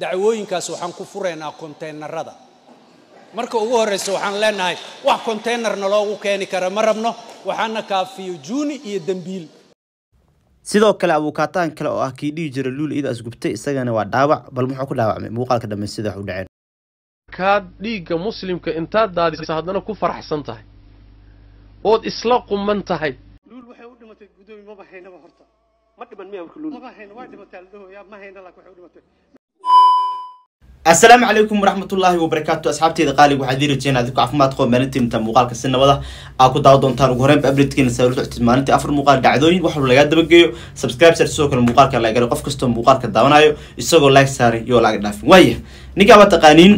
dacwooyinkaas waxaan ku furaynaa konteenarada. Marka ugu horreysa waxaan leenahay wax konteenarna loogu keeni kara ma rabno? Waxaana kaafiyo juuni iyo dembiil. Sidoo kale abuukaataan kale oo ah kii dhihi jira luul iida asgubtay isagana waa dhaawac bal muxuu ku dhaawacmay? Muuqaalka dhambe sida wax u dhaceen. Kaad dhiigga muslimka intaad daadisa haddana ku faraxsan tahay ood isla quman tahay. Luul waxay u dhimatay gudoomi maba haynaba horta asalaamu calaykum waraxmatullaahi wabarakaatu asxaabteeda qaaliga waxaa idin rajeyna adinku caafimaad qabo maalintii inta muuqaalka si nabada. Aa ku daawa doontaan ugu horreynba abritkeena sawir socotid maalintii afar muuqaal dhacdooyin wax lagaa dabageeyo. Subscribe sar sidoo kale muuqaalka laga galo qof kastoo muuqaalka daawanayo isagoo like saaray iyo laga dhaafin. Waaya ninkaa waa taqaaniin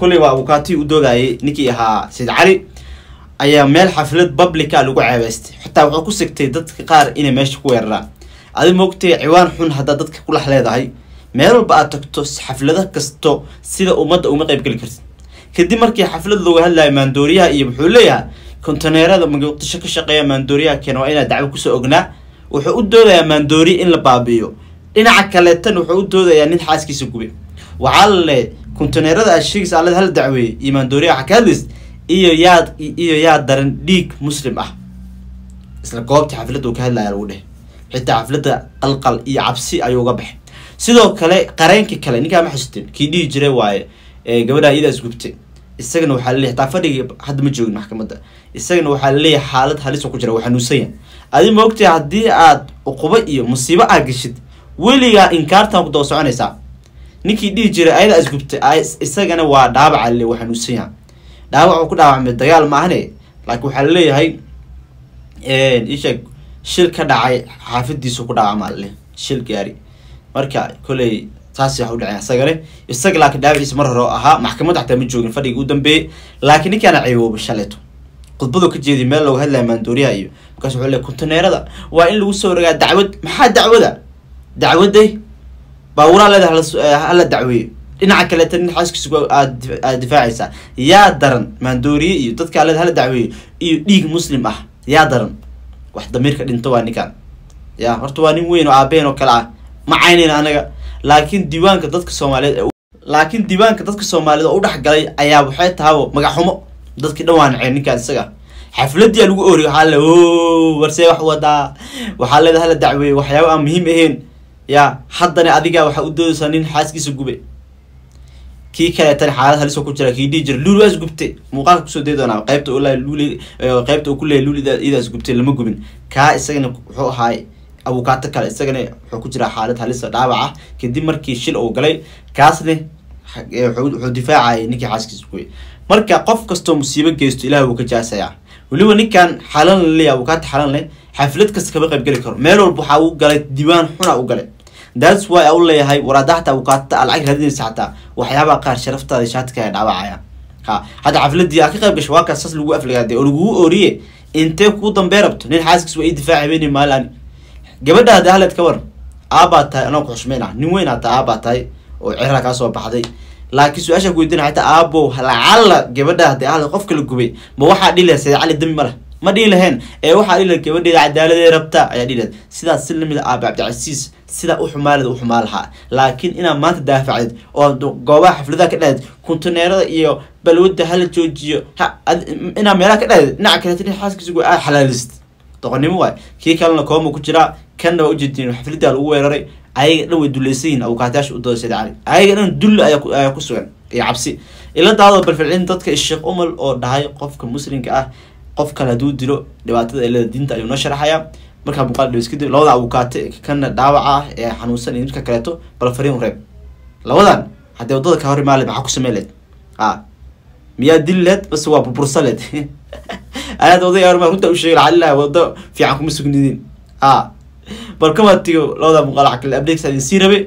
kolley waa abukaati u doogayay ninkii ahaa sayid cali. Ayaa meel xaflad publica lagu ceebeystay xitaa wuxuu ku sigtay dadka qaar inay meesha ku weeraraan adi moogtay ciwaan xun haddaad dadka kulax leedahay. Meel walba aad tagto xaflado kasto sida ummadda uma qayb geli kartid. Kadib markii xaflad looga hadlayo maandooriyaha iyo wuxuu leeyahay kontaneerada muqdisho ka shaqeeya maandooriyaha keena waa inaa dacwo ku soo ognaa. Wuxuu u doodayaa maandooriya in la baabi'iyo. Dhinaca kaleetan wuxuu u doodayaa nin xaaskiisa gubay waxaa la leeyahy kontaneerada aad sheegaysa allada hala dacweeyey iyo maandooriyaha hadlays iyo yaa iyo yaa daran dhiig muslim ah. Isla goobtii xafladda uu ka hadlaya lagu dheh xitaa xafladda qalqal iyo cabsi ayuu uga baxay. Sidoo kale qareenka kale ninkaa ma xasuuteen kii dhihi jiray waaye gabadha iyada isgubtay. Isagana waxaa laleeyahy taa fadhiga hadda ma joogin maxkamadda. Isagana waxaa la leeyahay xaalad halis ku jira waa xanuunsanya adi ma ogtahay haddii aad uqubo iyo musiibo aad geshid weligaa inkaartan ku daba soconaysaa? Ninkii dhihi jiray ayada isgubtay isagana waa dhaawaca lale waa xanuunsanya dhaawac uu ku dhaawacmay dagaal maahane? Laakiin waxaa la leeyahay isheeg shil ka dhacay xaafadiisu ku dhaawacmaa lale shil gaari marka koley taasi wax u dhaceen isagale isaga laakiin dhaawaciisa mar hore oo ahaa maxkamadda xataa ma joogin fadhiga u dambeeyey. Laakiin ninkaana ceebooba shaleeto. Khudbadoo ka jeediy meel looga hadlaya maandooriyaha iyo markaas wuxuu leey kontaneerada. Waa in lagu soo rogaa dacwad maxaa dacwada? Dacwaday baaburaa leedahay hala dacweeyo. Dhinaca kaleeta nin xaaskiisa aad difaacaysaa yaa daran maandooriye iyo dadkaa leeda hala dacweeyo. Iyo dhiig muslim ah yaa daran wax damiirka dhinto waa ninkaan. Ya horta waa nin weyn oo aabaheen oo kale ah. Ma caynayna anaga. Laakiin diiwaanka dadka soomaaliyeed laakiin diiwaanka dadka soomaaliyeed oo u dhex galay ayaa waxay tahabo magaxumo. Dadkii dhan waa naceen ninkaan isaga. Xafladii lagu ooriy waxaa le o warsee wax wadaa waxaa leeda hala dacweeye waxyaaba aan muhiim ahayn. Ya haddana adiga waxaa u doodaysaa nin xaaskiisa gube kii kaleetan xaalad halisoo ku jira kii dhihi luul waa isgubtay muuqaalka ku soo dee doonaa qaybta ula luul qaybta uu ku leeyahy luul ida isgubtay lama gubin. Kaa isagana wuxuu ahaay abukaato kale isagana wuxuu ku jiraa xaalad halisa dhaawac ah. Kadib markii shil uu galay kaasne wuxuu difaacayay ninkii xaaskiisa kuwey marka qof kastoo musiibo geysto ilaah wuu ka jaasayaa weliba ninkan xalan la leeya abukaata xalan leh xaflad kasta kama qayb geli karo. Meel walba waxaa u galay diiwaan xuna u galay thats why a u leeyahay waraada xataa abukaata alacag raadinaysa xataa waxyaabaha qaar sharaftaada shaatika ay dhaawacaya ha hadda xafladii aa ka qayb gasho waa kaas saas lagu aflagaade oo lagugu ooriye intee kuu dambee rabto nin xaaskiis waa ii difaaci habeenii maalin ani gabadha hadee haleed ka waran aabaa tahay anoo ku xushmeyn ah nin weyn hataa aabaa tahay oo ceraa kaa soo baxday laakiin su'aasha ku weydiina xataa aabow lacalla gabadha hadee ahleed qof kala gubay ma waxaa sayid cali dambi ma leh ma dhihi laheen ee waxaa dhihi lahay gabadheeda cadaaladee rabta ayaa dhihi lahayd. Sidaas si la mid aabe cabdicasiis sidaa u xumaaleda u xumaa lahaa. Laakiin inaad maanta daafacdid oo goobaha xafladaha ka dhahid kontaneerada iyo balwadda hala joojiyo inaad meelaha ka dhahid dhinaca kaleeta nin xaaskiisa aad xalaalist. Doqonnimo waay. Kii kalena kooma ku jiraa kanna waa ujeedin xafladaa lagu weeraray. Ayaga dhan way dulaysan yihiin abukaatayaasha u dooda sayid cali ayaga dhan dulli ayaa ku sugan iyo cabsi. Ila daado balfilcin dadka sheekh umal oo dhahay qofka muslimka ah qof kale hadduu dilo dhibaatada elada diinta ayuu noo sharaxayaa markaa muuqaal dhawis kadib labada abukaate kana dhaawaca ah ee xanuunsan iyo midka kaleeto bal fariin reeb. Labadan haddii waddada ka hor imaaleed maxaa ku samey leed a miyaa dili leed base waa burbursa leed. Anaad oday horma runta u sheegay lacalilah waddo fiican kuma sugnidin a bal kama tigo labada muuqaal xakale updates idin sii rabe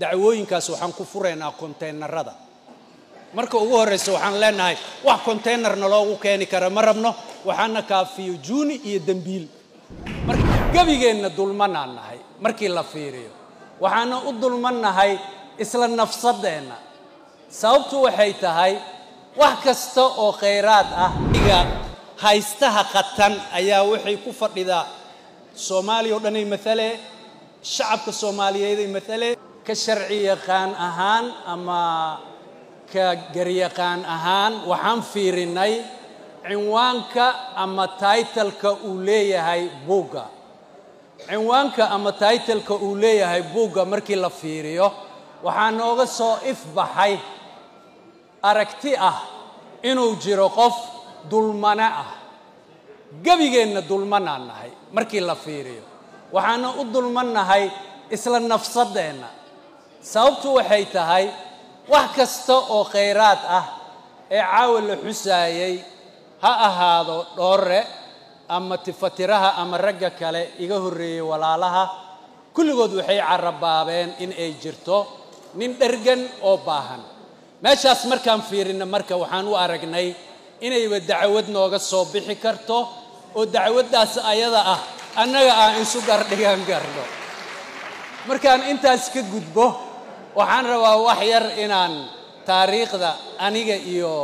dacwooyinkaas waxaan ku furaynaa konteenarada marka ugu horreysa waxaan leenahay wax konteenarna loogu keeni kara ma rabno waxaana kaafiyo juuni iyo dembiil marka gebigeenna dulmanaan nahay markii la fiiriyo waxaana u dulmannahay isla nafsadeenna. Sababtu waxay tahay wax kasta oo khayraad ah iga haystaha qatan ayaa waxay ku fadhidaa soomaaliya o dhanay matale shacabka soomaaliyeed ay matale ka sharci yaqaan ahaan ama ka garyaqaan ahaan waxaan fiirinay cinwaanka ama taitalka uu leeyahay buugga. Cinwaanka ama taitalka uu leeyahay buugga markii la fiiriyo waxaa nooga soo ifbaxay aragti ah inuu jiro qof dulmane ah. Gebigeenna dulmanaan nahay markii la fiiriyo. Waxaana u dulmannahay isla nafsaddeenna sababtu waxay tahay wax kasta oo khayraad ah ee caawa la xusaayey ha ahaado dhoore ama tifatiraha ama ragga kale iga horreeyey walaalaha kulligood waxay carabaabeen in ay jirto nin dhergan oo baahan. Meeshaas markaan fiirinna marka waxaan u aragnay inayba dacwad nooga soo bixi karto oo dacwaddaas ayada ah annaga aan isu gardhigan garno markaan intaas ka gudbo waxaan rabaa wax yar inaan taariikhda aniga iyo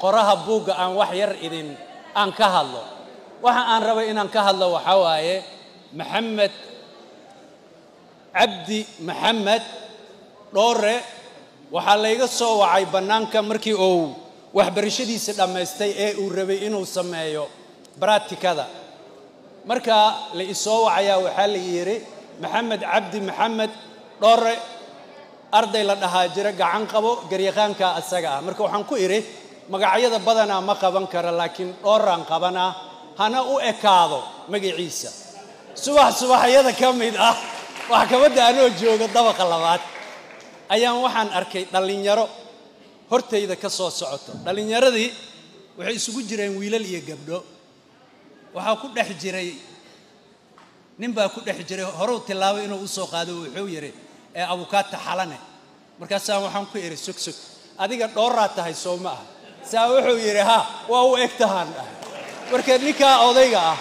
qoraha buugga aan wax yar idin aan ka hadlo. Waxa aan raba inaan ka hadlo waxaa waaye maxamed cabdi maxamed dhoore waxaa layga soo wacay bannaanka markii uu waxbarashadiisa dhammaystay ee uu rabay inuu sameeyo baratikada markaa la isoo wacayaa waxaa la yidhi maxamed cabdi maxamed dhoore arday la dhahaa jira gacan qabo garyaqaanka asaga ah. Marka waxaan ku idhi magacyada badanaa ma qaban kara laakiin dhooraan qabanaa hana u ekaado magaciisa subax subaxyada ka mid ah maxkamadda anoo jooga dabaqa labaad. Ayaan waxaan arkay dhallinyaro hortayda ka soo socoto. Dhallinyaradii waxay isugu jireen wiilal iyo gabdho. Waxaa ku dhex jiray nin baa ku dhex jiray horeu tilaabay inuu u soo qaado wuxuu yidhi ee abukaata xalane. Markaasaan waxaan ku idhi sog adiga dhooraa tahay soo ma ah saa wuxuu yidhi ha waa u eg tahaan ah. Marka ninkaa odayga ah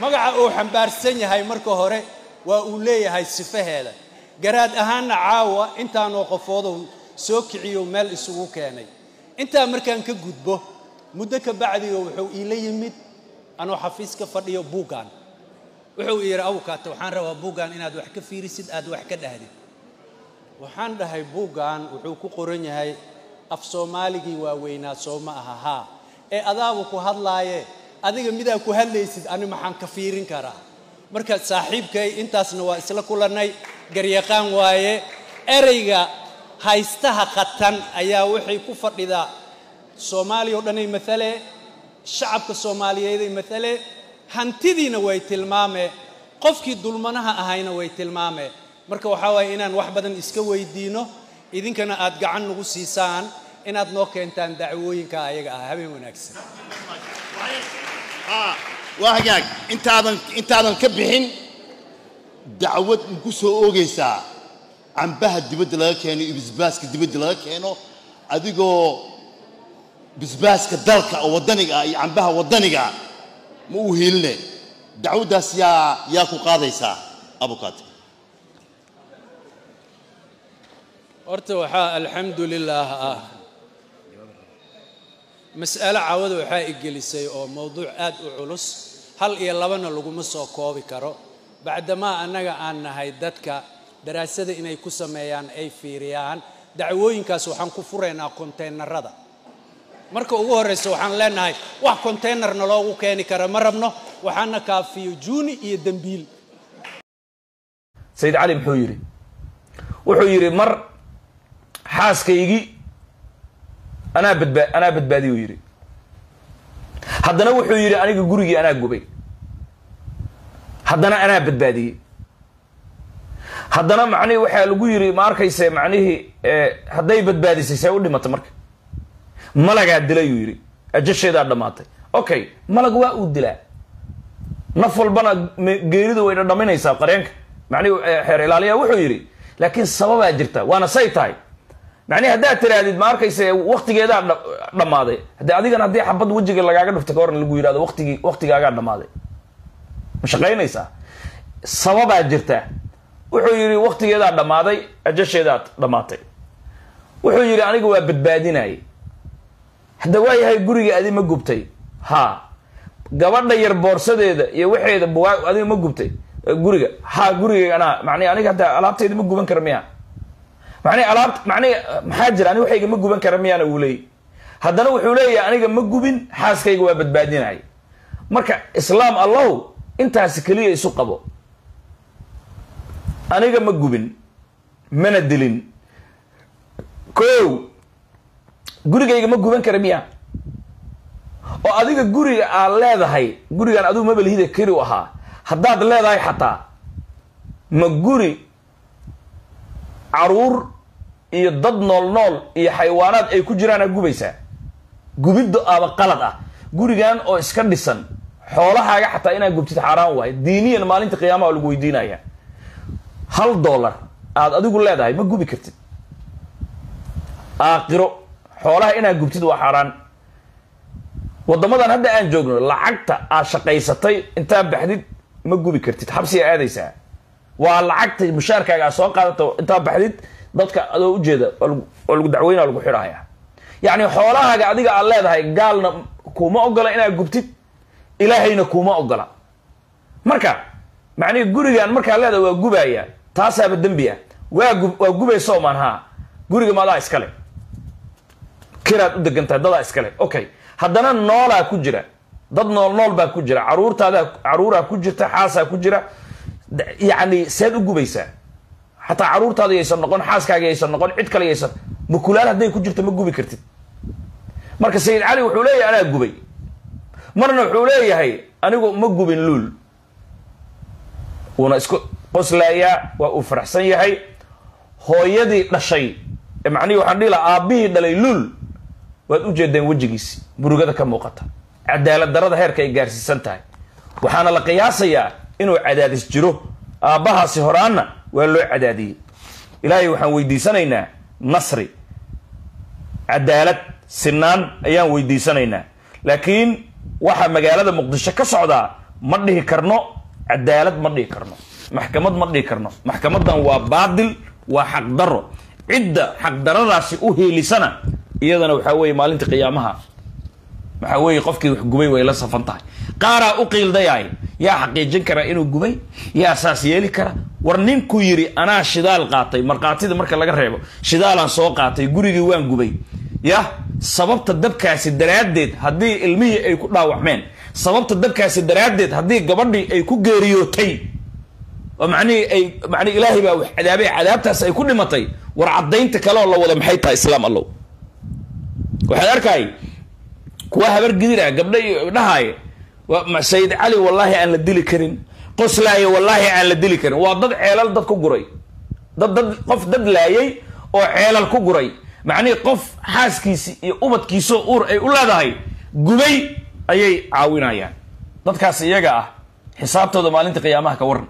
magaca uu xambaarsan yahay marka hore waa uu leeyahay sifaheeda. Garaad ahaanna caawa intaanoo qofoodow soo kiciyo meel isugu keenay. Intaa markaan ka gudbo muddo ka bacdigo wuxuu iila yimid anoo xafiiska fadhiyo buuggan wuxuu yidhi abukaata waxaan rabaa buuggan inaad wax ka fiirisid aad wax ka dhahdid waxaan dhahay buuggan wuxuu ku qoran yahay af soomaaligii waaweynaa soo ma aha haa. Ee adaabu ku hadlaaye adiga midaa ku hadlaysid ani maxaan ka fiirin karaa. Marka saaxiibkay intaasna waa isla kulannay garyaqaan waaye. Ereyga haystaha khatan ayaa waxay ku fadhidaa soomaaliya o dhanay matale shacabka soomaaliyeeday matale hantidiina way tilmaame qofkii dulmanaha ahayna way tilmaame marka waxaa waaye inaan wax badan iska weydiino idinkana aad gacan nagu siisaan inaad noo keentaan dacwooyinka ayaga ah. Habeen wanaagsan. Waa hagaag. Intaadan intaadan ka bixin dacwad maku soo oogaysaa? Cambaha dibadda laga keeno iyo bisbaaska dibadda laga keeno adigoo bisbaaska dalka oo waddaniga ah iyo cambaha waddaniga ma uu hiiline dacwaddaas yaa yaa ku qaadaysaa abukaate horta waxaa alxamdu lilaah ah mas'alo cawada waxaa igelisay oo mowduuc aad u culus. Hal iyo labana laguma soo koobi karo. Bacdamaa annaga aan nahay dadka daraasada inay ku sameeyaan ay fiiriyaan dacwooyinkaas waxaan ku furaynaa konteynarada marka ugu horraysa waxaan leenahay wax konteynerna loogu keeni kara ma rabno? Waxaana kaafiyo juuni iyo dembiil. Sayid cali muxuu yidhi wuxuu yidhi mar xaaskaygii anaa badba anaa badbaadiy uu yidhi. Haddana wuxuu yidhi aniga gurigii anaa gubay. Haddana anaa badbaadiyey. Haddana macnihii waxaa lagu yidhi ma arkayse macnihii hadday badbaadisay see u dhimatay marka. Malagaa dilay uu yidhi. Ajasheedaa dhammaatay. Okay malag waa uu dilaa. Naf walbana geeridu way dhadhaminaysaa qareenka. Macnihi xeer ilaaliya wuxuu yidhi laakiin sababaa jirta waana say tahay macnihi haddaad tirahdid ma arkayse waktigeedaa dhammaaday. Haddii adigana haddii xabad wejiga lagaaga dhufta ka horan lagu yidhahdo watigii waktigaagaa dhammaaday. Ma shaqaynaysaa? Sababaa jirta. Wuxuu yidhi waktigeedaa dhammaaday ajasheedaa dhammaatay wuxuu yidhi aniga waa badbaadinayay hadda waa yahay guriga adi ma gubtay. Haa. Gabadha yar boorsadeeda iyo waxeeda adiga ma gubtay. Guriga. Ha gurigayga anaa macnii aniga hadda alaabtayda ma guban kara miya macnii alaabt macnii maxaa jira? Ani waxayga ma guban kara miyaana uu leeyay haddana wuxuu leeyahay aniga ma gubin xaaskayga waa badbaadinaya marka islaam allahu intaasi keliya isu qabo. Aniga ma gubin mana dilin. Ko gurigayga ma guban kara miya oo adiga guriga aad leedahay gurigan adigu mabalhida keli u ahaa. Haddaad leedahay xataa ma guri carruur iyo dad nool nool iyo xayawaanaad ay ku jiraan aad gubaysaa. Gubiddo aaba qalad ah. Gurigan oo iska dhisan xoolahaaga xataa inaad gubtid xaaraan wahay diiniyan maalinta qiyaamaha lagu weydiinaya. Hal dollar aad adigu leedahay ma gubi kartid. Aakiro xoolaha inaad gubtid waa xaaraan. Waddamadan hadda aan joogno lacagta aad shaqaysatay intaa baxdid ma gubi kartid. Xabsiga aadaysaa. Waa lacagta mushaarkaaga aad soo qaadata intaa baxdid dadka adoo ujeeda lagu dacweyna lagu xidhaya yacni xoolahaaga adiga aad leedahay gaalna kuma ogola inaad gubtid ilaahayna kuma ogola. Marka macnihi gurigan markaad leedahay waa gubaya taasaaba dembi ah waa gub waa gubayso maan haa. Guriga maadaa iskale kiraad u degantahay dadaa iskale okay. Haddana noolaa ku jira. Dad nool nool baa ku jira. Caruurtaada caruuraa ku jirta xaasaa ku jira. Yacni seed u gubaysaa xataa caruurtaada yaysan noqon xaaskaaga yaysan noqon cid kale yaysan. Makulaal hadday ku jirto ma gubi kartid. Marka sayid cali wuxuu leeyahay anaa gubay. Marna wuxuu leeyahay anigu ma gubin luul. Wuuna isku qoslaayaa waa uu faraxsan yahay. Hooyadii dhashay ee macnihi waxaan dhihi lahaa aabbihii dhalay luul waad u jeedeen wejigiisi murugada ka muuqata. Cadaalad darada heerka ay gaarsiisan tahay. Waxaana la qiyaasayaa inuu cadaadis jiro. Aabbahaasi horaanna waa loo cadaadiyey. Ilaahay waxaan weydiisanaynaa nasri. Cadaalad sinaan ayaan weydiisanaynaa. Laakiin waxa magaalada muqdisho ka socdaa ma dhihi karno cadaalad ma dhihi karno. Maxkamad ma dhihi karno. Maxkamadan waa baadil waa xaqdaro cidda xaqdaradaasi u heelisana iyadana waxaa weeye maalinta qiyaamaha. Waxaa weeye qofkii wax gubay way la safan tahay qaaraa u qiildayaay yaa xaqiijin kara inuu gubay? Yaa saas yeeli kara? War ninkuu yidhi anaa shidaal qaatay. Markhaatida marka laga reebo shidaalaan soo qaatay gurigii waan gubay. Yah sababta dabkaasi daraaddeed haddii ilmihii ay ku dhaawacmeen sababta dabkaasi daraaddeed haddii gabadhii ay ku geeriyootay oo macnihii ay macnihi ilaahay baa wax cadaabay cadaabtaas ay ku dhimatay war caddaynta kale oo la wada maxay tahay islaam allow? Waxaad arkay kuwa habar gidir ah gabdha dhahaay sayid cali wallaahi aan la dili karin. Qoslaaye wallaahi aan la dili karin. Waa dad ceelal dad ku guray. Dad dad qof dad laayay oo ceelal ku guray. Macnihii qof xaaskiisi iyo ubadkiisoo uur ay u leedahay gubay ayay caawinayaan. Dadkaas iyaga ah xisaabtooda maalinta qiyaamaha ka waran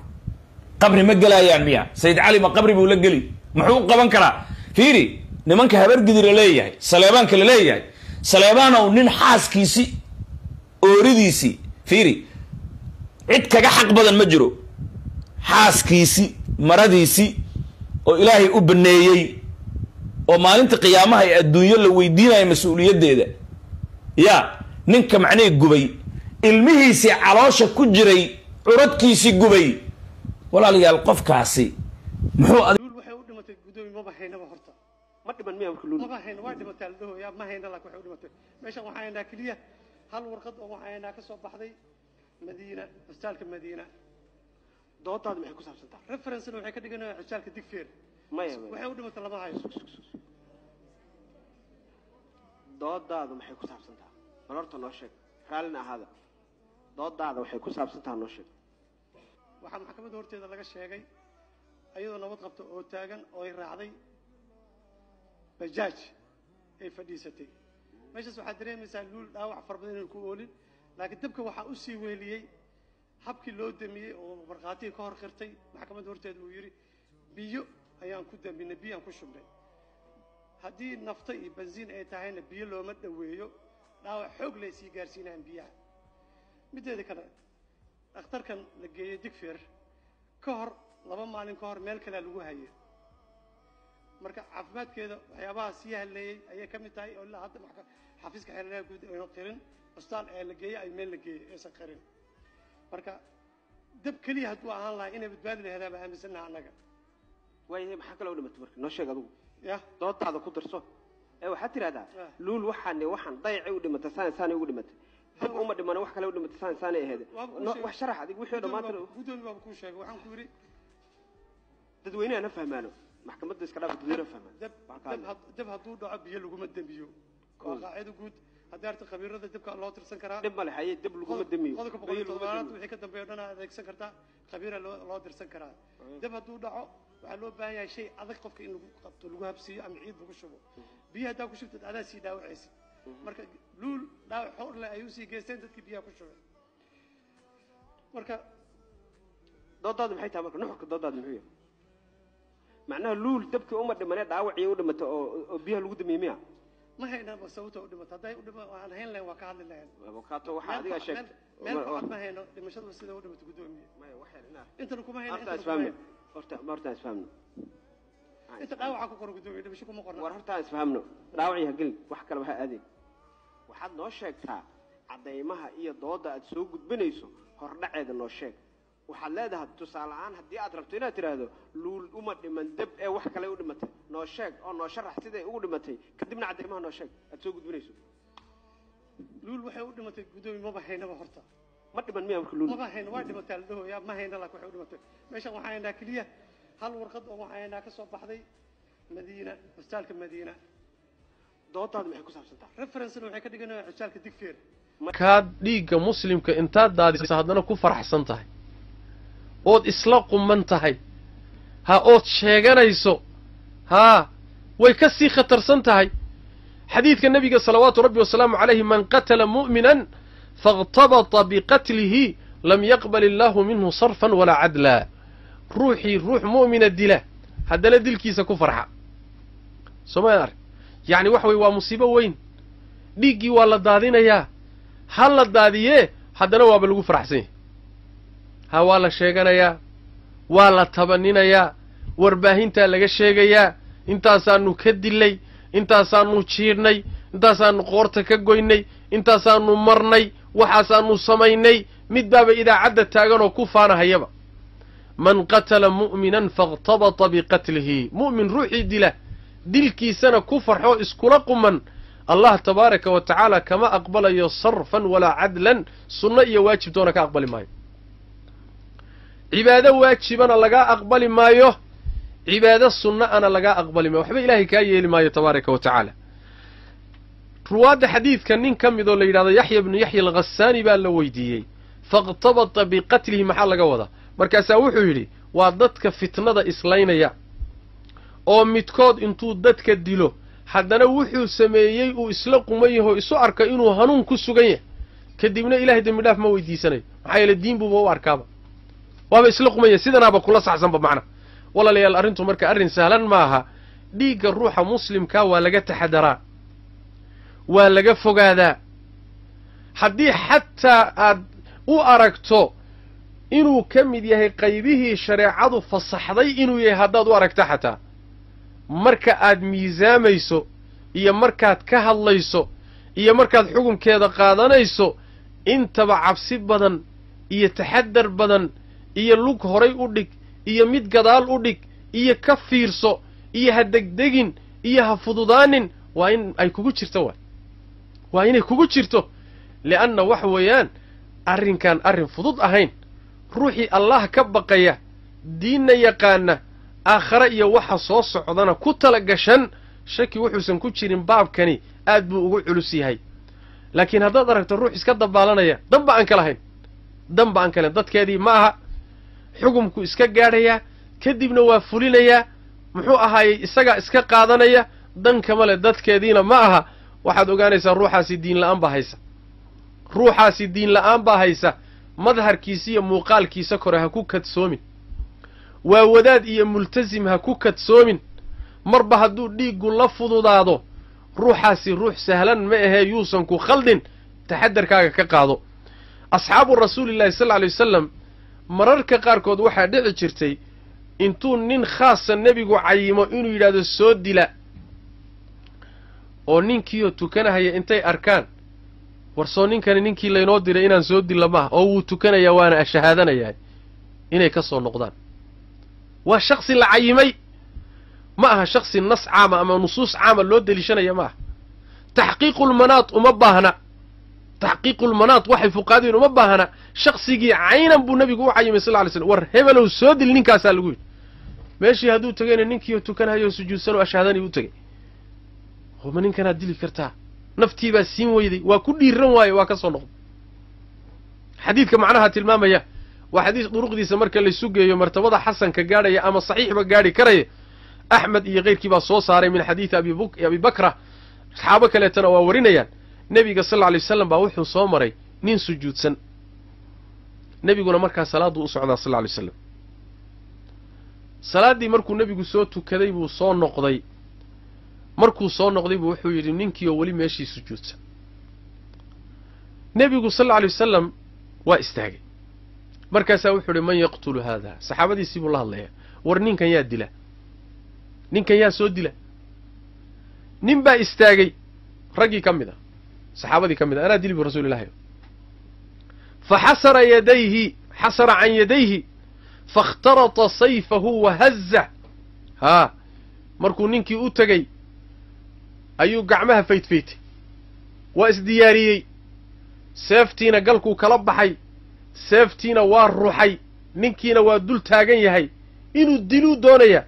qabri ma gelayaan miya. Sayid cali ma qabri buu la geli muxuu u qaban karaa? Fiiri nimanka habargidi la leeyahay saleebaanka la leeyahay saleebaanow nin xaaskiisi ooridiisii fiiri cid kaga xaq badan ma jiro. Xaaskiisi maradiisi oo ilaahay u baneeyey oo maalinta qiyaamaha ee adduunyo la weydiinayo mas'uuliyaddeeda ya ninka macnihii gubay ilmihiisii caloosha ku jiray curadkiisii gubay. Walaalayaal qofkaasi muxuu ma dhiman miya marka luul. Hayna waa dhimataa la dhahoyaa ma hayna laakiin waxay u dhimatay. Meeshan waxaan haynaa keliya hal warqad oo waxaan haynaa ka soo baxday madiina cusbitaalka madiina. Doodaadu maxay ku saabsan tahay referencena waxay ka dhiganayaan cusbitaalka digfeer waxay u dhimatay lama hayo. Doodaadu maxay ku saabsan tahay bal horta noo sheeg raallina ahaada. Doodaada waxay ku saabsan tahay noo sheeg waxaa maxkamadda horteeda laga sheegay ayadoo nabad qabta oo taagan oo ay raacday bajaaj ay fadhiisatay meeshaas waxaad dareemaysaa luul dhaawac fara badan inuu ku oolin. Laakiin dabka waxaa u sii weeliyey habkii loo damiyey oo markhaatigii ka hor qirtay maxkamadda horteeda uu yidhi biyo ayaan ku daminay biyo aan ku shubnay. Haddii nafta iyo bensiin ay tahayna biyo looma dhoweeyo dhaawac xoog lay sii gaarsiinayaan biyaha. Mideeda kale dhakhtarkan la geeyey digfeer ka hor laba maalin ka hor meel kalea lagu hayay marka caafimaadkeeda waxyaabaha sii haleeyey ayay ka mid tahay oo ilaa hadda xafiiska xeeladaha guud aynu qirin cusbitaal ee la geeyey ay meel la geeyey aysan qirin. Marka dab keliya hadduu ahaan lahaa inay badbaadi laheedaa baa aaminsanaha annaga. Waayahay maxaa kaloo dhimatay marka? Noo sheeg adugu. Ya. Doodaada ku darso ee waxaad tidhahdaa Ah. luul waxaan waxaan dayacay u dhimatay saan saanay ugu dhimatay. Dab uma dhimana wax kale u dhimatay saan saanay sheegay. wax sharax adig wixii dhammaantan gudoomi baaba kuu sheegay waxaan ku yidhi dadweynaha na fahmaano maxkamadda iska dhaaf dadweynaha fahmaan dab hadduu dhaco biyo laguma dembiyo waa qaacido guud. Haddii arta khabiirada dabka loo tirsan karaa dhib ma leh haye dab laguma damiyo qodobka boqol toddobaad wixii ka dambeeya o dhan aad adeegsan kartaa khabiira loo dirsan karaa. Dab hadduu dhaco waxaa loo baahan yahay shay adag qofka in lagu qabto lagu habsiiyo ama ciid lagu shubo. Biyo haddaa ku shubtid adaa sii dhaawacaysid marka luul dhaawac xoor leh ay u sii geysteen dadkii biyaha ku shubay marka doodaadu maxay tahay marka? Nuxurka doodaadu muxuu yahay macnaha luul dabkii uma dhimanee dhaawacii u dhimatay oo oo biyaha lagu damiyey miya ma haynaba sababta u dhimato. Hadday u dhima aan hayn lahayn waa ka hadli lahayn. Abokaato waxaa adigaa sheegtay meel facad ma hayno dhimashadu sida u dhimato gudoomiye? Maya wax yar inaa. Intana kuma hayno horta isfahamno horta horta isfahamno inta dhaawaca ku qoran gudoomiye dhimasho kuma qorna. War horta isfahamno dhaawacii ha gelin wax kale ha aadin. Waxaad noo sheegtaa caddaymaha iyo dooda aad soo gudbinayso hordhaceeda noo sheeg waxaad leedahay tusaale ahaan haddii aad rabto inaad tidhaahdo luul uma dhiman deb ee wax kale u dhimatay noo sheeg oo noo sharax siday ugu dhimatay kadibna caddaymaha noo sheeg aad soo gudbinayso. Luul waxay u dhimatay gudoomiye maba haynaba horta. Ma dhiman miya marka luul? Maba hayno waa dhimatay la dhahoyaa ma hayno laakiin waxay u dhimatay. Meeshan waxaan haynaa keliya hal warqad oo waxaan haynaa ka soo baxday madiina cusbitaalka madiina. Doodaadu maxay ku saabsan tahay referencena waxay ka dhiganayaan cusbitaalka digfeer kaad dhiigga muslimka intaad daadisa haddana ku faraxsan tahay ood isla quman tahay. Ha ood sheeganayso. Haa way ka sii khatarsan tahay. Xadiidka nebiga salawaatu rabbi wasalaamu calayhi man qatala mu'minan faاqtabata biqatlihi lam yaqbal illaahu minhu sarfan walaa cadlaa ruuxii ruux mu'mina dila haddana dilkiisa ku farxa. Sooma arg yacni waxa weye waa musiibo weyn. Dhiiggii waa la daadinayaa. Ha la daadiyee haddana waaba lagu faraxsan yahay ha waa la sheeganayaa. Waa la tabaninayaa. Warbaahintaa laga sheegayaa. Intaasaanu ka dilay intaasaanu jiidhnay intaasaanu qoorta ka goynay. Intaasaanu marnay. Waxaasaanu samaynay. Mid baaba idaacadda taagan oo ku faanahayaba. Man qatala mu'minan faاqtabata biqatlihi. Mu'min ruuxii dila. Dilkiisana ku farxo iskula quman. Allah tabaaraka wa tacaala kama aqbalayo sarfan walaa cadlan. Sunno iyo waajib doona ka aqbali maayo cibaado waajibana lagaa aqbali maayo cibaado sunno ana lagaa aqbali maayo. Waxba ilaahay kaa yeeli maayo tabaaraka wa tacaala. Ruwaadda xadiidka nin ka mid oo la yidhahdo yaxya bnu yaxya alghasaani baa la weydiiyey. Faاqtabata biqatlihi maxaa laga wadaa? Markaasaa wuxuu yidhi waa dadka fitnada islaynaya oo midkood intuu dadka dilo haddana wuxuu sameeyey uu isla quman yaho isu arka inuu hanuun ku sugan yahay. Kadibna ilahay dembi dhaaf ma weydiisanayo. Maxaa yeele diin buuba u arkaaba waaba isla quman yahay sidanaaba kula saxsanba macna. Walaalayaal arrintu marka arrin sahlan maaha dhiigga ruuxa muslimkaa waa laga taxadaraa waa laga fogaadaa. Haddii xataa aad u aragto inuu ka mid yahay qaybihii shareecadu fasaxday inuu yahay haddaad u aragto xataa. Marka aad miisaamayso iyo markaad ka hadlayso iyo markaad xukunkeeda qaadanayso intaba cabsi badan iyo taxadar badan iyo lug horay u dhig iyo mid gadaal u dhig iyo ka fiirso iyo ha degdegin iyo ha fududaanin waa in ay kugu jirto waay. Waa inay kugu jirto li'anna waxa weeyaan arrinkaan arrin fudud ahayn ruuxii allah ka baqaya diinna yaqaana aakhare iyo waxa soo socdana ku tala gashan shaki wuxuusan ku jirin baabkani aad buu ugu culus yahay. Laakiin haddaad aragto ruux iska dabaalanaya danba aan ka lahayn danba aan ka lahayn dadkeedii ma aha xukumku iska gaadhayaa kadibna waa fulinayaa muxuu ahaayey isagaa iska qaadanaya dan kama leh dadkeediina ma aha. Waxaad ogaanaysaa ruuxaasi diin la'aan baa haysa. Ruuxaasi diin la'aan baa haysa. Madharkiisa iyo muuqaalkiisa kore ha ku kadsoomin. Waa wadaad iyo multasim ha ku kadsoomin. Marba hadduu dhiiggu la fududaado ruuxaasi ruux sahlan ma ahee yuusan ku khaldin taxadarkaaga ka qaado. Asxaabu rasuulillahi sal lay wasalam mararka qaarkood waxaa dhici jirtay intuu nin khaasa nebigu cayimo inuu yidhahdo soo dila oo ninkiioo tukanahaya intay arkaan war soo ninkani ninkii laynoo diray inaan soo dilla maaha oo wuu tukanayaa waana shahaadanayaa inay ka soo noqdaan. Waa shaksi la cayimay. Ma aha shaksi nas caama ama nusuus caama loo deliishanaya ma aha taxqiiqulmanaat uma baahna taxqiiqulmanaat waxay fuqaadeen uma baahna shaksigii caynan buu nebigu u cayimay sal ly slm war hebelow soo dil ninkaasaa lagu yidhi. Meeshii hadduu tegayna ninkiio tukanhayo sujuudsanoo ashhaadani u tegay. Ma ninkanaad dili kartaa? Naftiibaa siin weyday waa ku dhiiran waaye waa ka soo noqday. Xadiidka macnaha tilmaamaya waa xadiis duruqdiisa marka laysu geeyo martabada xasanka gaadhaya ama saxiixba gaadhi karaya axmed iyo keyrkii baa soo saaray min xadiidi abi bakra. Saxaabo kaleetana waa warinayaan nebiga sal lla lay wasalam baa wuxuu soo maray nin sujuudsan. Nebiguna markaa salaaduu u socdaa sal lla lay slam salaaddii markuu nebigu soo tukaday buu soo noqday. Markuu soo noqday buu wuxuu yidhi ninkii oo weli meeshii sujuudsan. Nebigu sal alla wasalam waa istaagay. Markaasaa wuxuu ihi man yaqtulu haada saxaabadiisii buu la hadlayaa. War ninkan yaa dila? Ninkan yaa soo dila? Nin baa istaagay. Raggii ka mid a saxaabadii ka mid a anaa dili bu rasuulillahi fa xasara yadayhi xasara can yadayhi faاkhtarata sayfahu wahazza haa markuu ninkii u tegey ayuu gacmaha faydfaytay waa isdiyaariyey seeftiina galkuu kala baxay seeftiina waa ruxay ninkiina waa dul taagan yahay inuu diluu doonaya.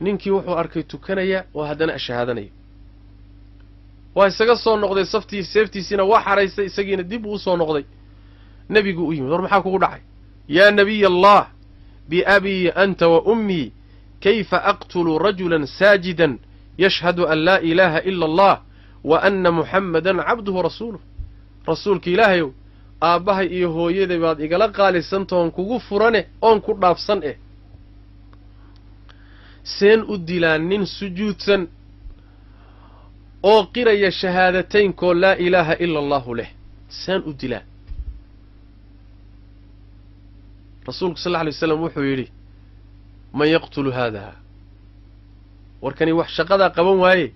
Ninkii wuxuu arkay tukanaya oo haddana ashahaadanaya waa isaga soo noqday saftii seeftiisiina waa xaraystay isagiina dib uu u soo noqday. Nebiguu u yimid war maxaa kugu dhacay? Yaa nabiy allah biabii anta wa ummii kayfa aqtulu rajulan saajidan yashhadu an laa ilaaha ila allah wa anna muxammadan cabduhu rasuuluh rasuulka ilaahayow aabbahay iyo hooyaday baad igala qaalisantahoon kugu furane oon ku dhaafsan eh. Seen u dilaa nin sujuudsan oo qiraya shahaadateynko laa ilaaha ila allahu leh seen u dilaa rasuulku sal lla alay waslam wuxuu yidhi man yaqtulu haada warkani wax shaqadaa qaban waaye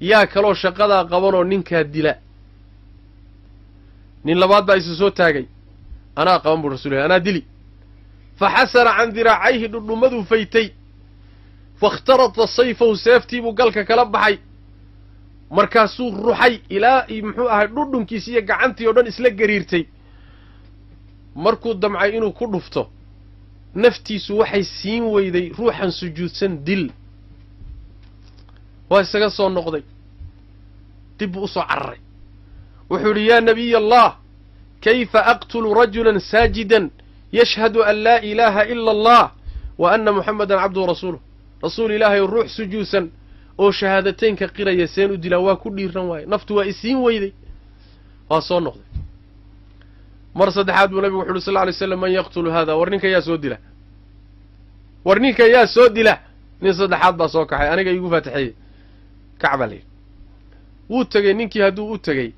yaa kaloo shaqadaa qabanoo ninkaa dila. Nin labaad baa isu soo taagay anaa qaban buu rasul anaa dili. Fa xasara can diraacayhi dhudhummaduu faytay faاkhtarata sayfahu seeftiibuu galka kala baxay markaasuu ruxay ilaa muxuu ahay dhudhunkiisi iyo gacantii oo dhan isla gariirtay. Markuu damcay inuu ku dhufto naftiisu waxay siin weyday ruuxan sujuudsan dil. Waa isaga soo noqday. Dib buu u soo cararay. Wuxuu yidhi yaa nabiy allah kayfa aqtulu rajulan saajidan yashhadu an laa ilaaha ila allah wa anna muxammadan cabduhu rasuuluh rasuul ilaahay ruux sujuudsan oo shahaadateynka qiraya seen u dilaa waa ku dhiiran waaye. Naftu waa isiin weyday. Waa soo noqday. Mar saddexaad buu nabigu wuxu uhi sal lla alay slam man yaqtulu hada war ninka yaa soo dila. War ninka yaa soo dila nin saddexaad baa soo kaxay. Aniga iigu faatixeeyey kacbaa la yidhi. Wuu tegey ninkii hadduu u tegey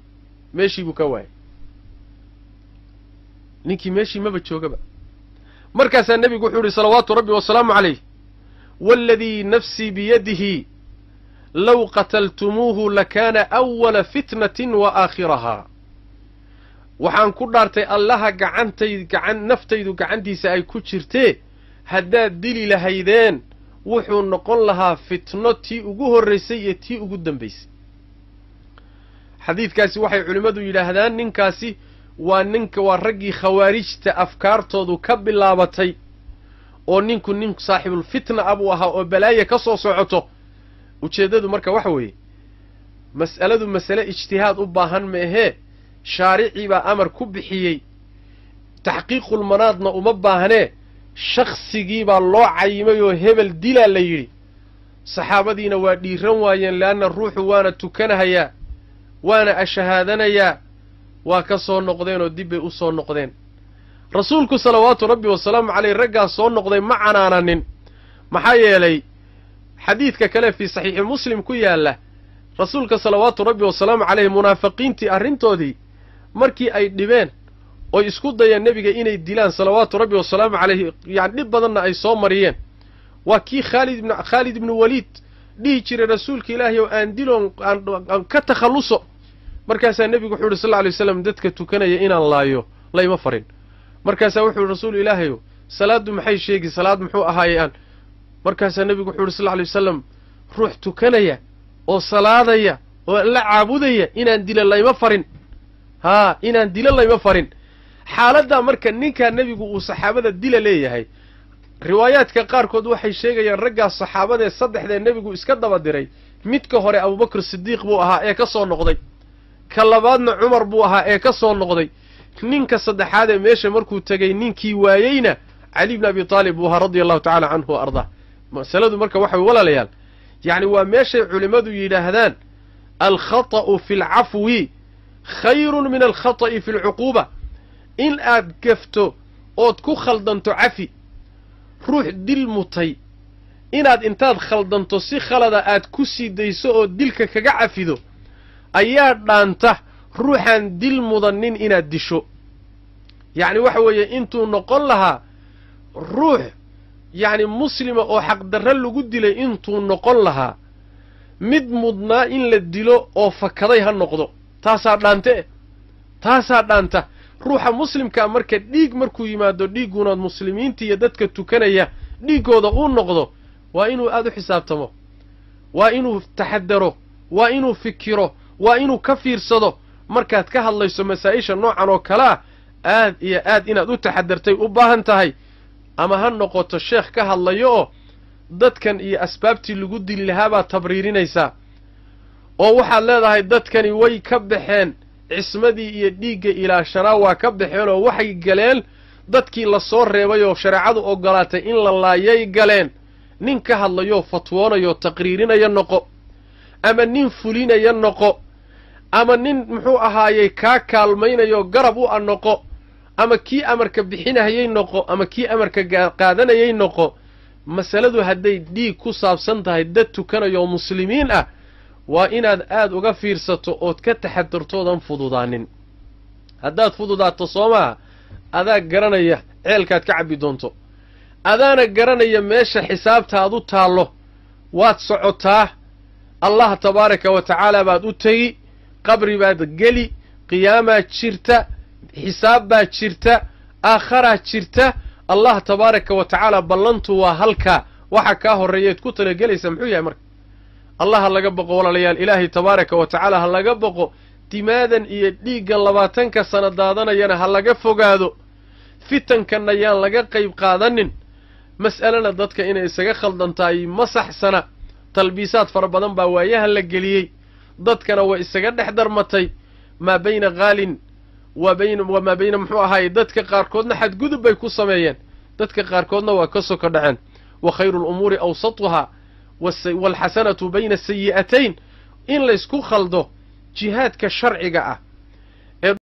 meeshii buu ka waayay. Ninkii meeshii maba joogaba. Markaasaa nebigu wuxuu yihi salawaatu rabbi wasalaamu calayh waaladii nafsii biyadihi low qataltumuuhu lakaana awala fitnatin wa aakhirahaa waxaan ku dhaartay allaha gacantay gacan naftaydu gacantiisa ay ku jirtee haddaad dili lahaydeen wuxuu noqon lahaa fitno tii ugu horraysay iyo tii ugu dambaysay xadiidkaasi waxay culimmadu yidhaahdaan ninkaasi waa ninka waa raggii khawaarijta afkaartoodu ka bilaabatay oo ninku nin saaxibulfitna ah buu ahaa oo balaaya ka soo socoto ujeeddadu marka waxa weeye mas'aladu masale ijtihaad u baahan maahee shaaricii baa amar ku bixiyey taxqiiqulmanaadna uma baahnee shaksigii baa loo cayimay oo hebel dilaa la yidhi. Saxaabadiina waa dhiiran waayeen leanna ruuxu waana tukanahayaa waana ashahaadanayaa waa ka soo noqdeen oo dib bay u soo noqdeen. Rasuulku salawaatu rabbi wasalaamu caleyh raggaas soo noqday ma canaananin. Maxaa yeelay xadiidka kale fii saxiixi muslim ku yaalla rasuulka salawaatu rabbi wasalaamu caleyh munaafiqiintii arrintoodii markii ay dhibeen oy isku dayeen nebiga inay dilaan salawaatu rabbi wasalaamu caleyhi yani dhib badanna ay soo mariyeen. Waa kii khaalid khaalid ibnu waliid dhihi jiray rasuulka ilaahay oo aan diloon aan ka takhalluso. Markaasaa nebigu wuxuu yidhi sal alay waslam dadka tukanaya inaan laayo layma farin. Markaasaa wuxuu yihi rasuulu ilaahayow salaaddu maxay sheegi salaad muxuu ahaayey aan markaasaa nebigu wuxuu yihi sal lla alay wasalam ruux tukanaya oo salaadaya oo la caabudaya inaan dilo layma farin. Haa inaan dilo layma farin. Xaaladdaa marka ninkaa nebigu uu saxaabada dila leeyahay riwaayaadka qaarkood waxay sheegayaan raggaas saxaabadee saddexdee nebigu iska daba diray midka hore abubakr sidiiq buu ahaa ee ka soo noqday ka labaadna cumar buu ahaa ee ka soo noqday. Ninka saddexaad ee meesha markuu tegay ninkii waayeyna cali bni abi taalib buu ahaa radia allahu tacala canhu wa ardaa masaladu marka waxa way walaalayaal. Yacni waa meeshay culimmadu yidhaahdaan alkhata'u fi alcafwi khayrun min alkhata'i fi alcuquuba in aad gafto ood ku khaldanto cafi ruux dil mutay. Inaad intaad khaldanto si khalada aad ku sii dayso oo dilka kaga cafido ayaa dhaanta ruuxaan dil mudanin inaad disho. Yacni waxa weeye intuu noqon lahaa ruux yacni muslima oo xaqdarre lagu dilay intuu noqon lahaa mid mudnaa in la dilo oo fakaday ha noqdo. Taasaa dhaante taasaa dhaanta. Ruuxa muslimkaa marka dhiig markuu yimaado dhiiggunaad muslimiinta iyo dadka tukanaya dhiiggooda uu noqdo waa inuu aada u xisaabtamo waa inuu taxadaro waa inuu fikiro waa inuu ka fiirsado. Markaad ka hadlayso masaa-isha noocan oo kale ah aad iyo aad inaad u taxadartay u baahan tahay ama ha noqoto sheekh ka hadlayo oo dadkan iyo asbaabtii lagu dili lahaa baad tabriirinaysaa oo waxaad leedahay dadkani way ka baxeen cismadii iyo dhiigga ilaashanaa waa ka baxeen oo waxay galeen dadkii la soo reebay oo shareecadu oggolaatay in la laayay galeen. Nin ka hadlayoo fatwoonayoo taqriirinaya noqo. Ama nin fulinaya noqo. Ama nin muxuu ahaayey kaa kaalmaynayoo garab u a noqo ama kii amarka bixinahayay noqo ama kii amarka qaadanayay noqo masaladu hadday dhiig ku saabsan tahay dad tukanayoo muslimiin ah waa inaad aada uga fiirsato ood ka taxadartoodan fududaanin. Haddaad fududaato soo maaha adaa garanaya ceelkaad ka cabbi doonto. Adaana garanaya meesha xisaabtaad u taallo waad socotaa allah tabaaraka wa tacaala baad u tegi qabri baad geli qiyaamaa jirta xisaab baa jirta aakharaa jirta. Allah tabaaraka wa tacaala ballantu waa halkaa waxa kaa horreeyaed ku talagelaysa muxuu yahay marka? Allah ha laga boqo walaalayaal. Ilaahay tabaaraka wa tacaala ha laga boqo dimaadan iyo dhiiggan labaatanka sano daadanayana ha laga fogaado. Fitankanna yaan laga qayb qaadanin. Mas'alena dadka inay isaga khaldan tahay ma talbiisaad fara badan baa waayaha la geliyey. Dadkana way isaga dhex darmatay. Maa bayna khaalin wamaa bayna muxuu ahaaye dadka qaarkoodna xadgudub bay ku sameeyeen. Dadka qaarkoodna waa ka soko dhaceen. Wa khayru lumuuri awsatuhaa waalxasanatu bayna sayi'atayn in laysku khaldo jihaadka sharciga ah